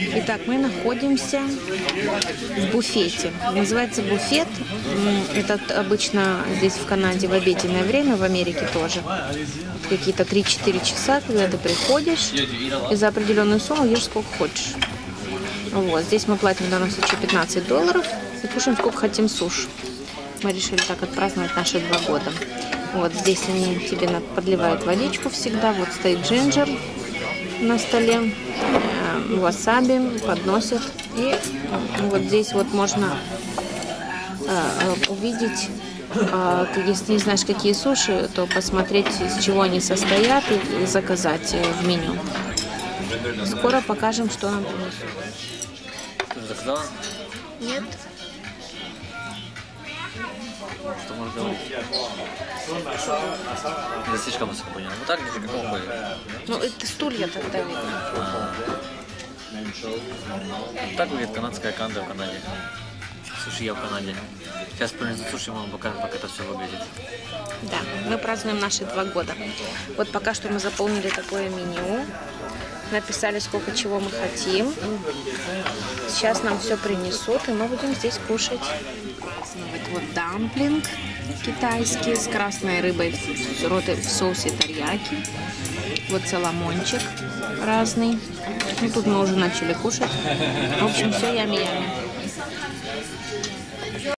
Итак, мы находимся в буфете. Называется буфет. М, Это обычно здесь в Канаде в обеденное время, в Америке тоже. Какие-то 3-4 часа, когда ты приходишь и за определенную сумму ешь сколько хочешь. Вот, здесь мы платим в данном случае 15 долларов и кушаем сколько хотим суш. Мы решили так отпраздновать наши два года. Вот здесь они тебе подливают водичку всегда. Вот стоит джинджер на столе, э, васаби подносят. И вот здесь вот можно э, увидеть, э, если не знаешь, какие суши, то посмотреть, из чего они состоят и заказать в меню. Скоро покажем, что нам принесут. Заказала? Нет? Что можешь говорить? Это слишком высоко понял. Вот так где какого хуя? Ну, это стулья тогда видно. Так выглядит канадская канда в Канаде. Суши я в Канаде. Сейчас принесут суши, мы вам покажем, как это все выглядит. Да, мы празднуем наши два года. Вот пока что мы заполнили такое меню. Написали, сколько чего мы хотим. Сейчас нам все принесут, и мы будем здесь кушать. Вот, вот дамплинг китайский с красной рыбой в, роты- в соусе тарьяки. Вот соломончик разный. Ну, тут мы уже начали кушать. В общем, все ями-ями.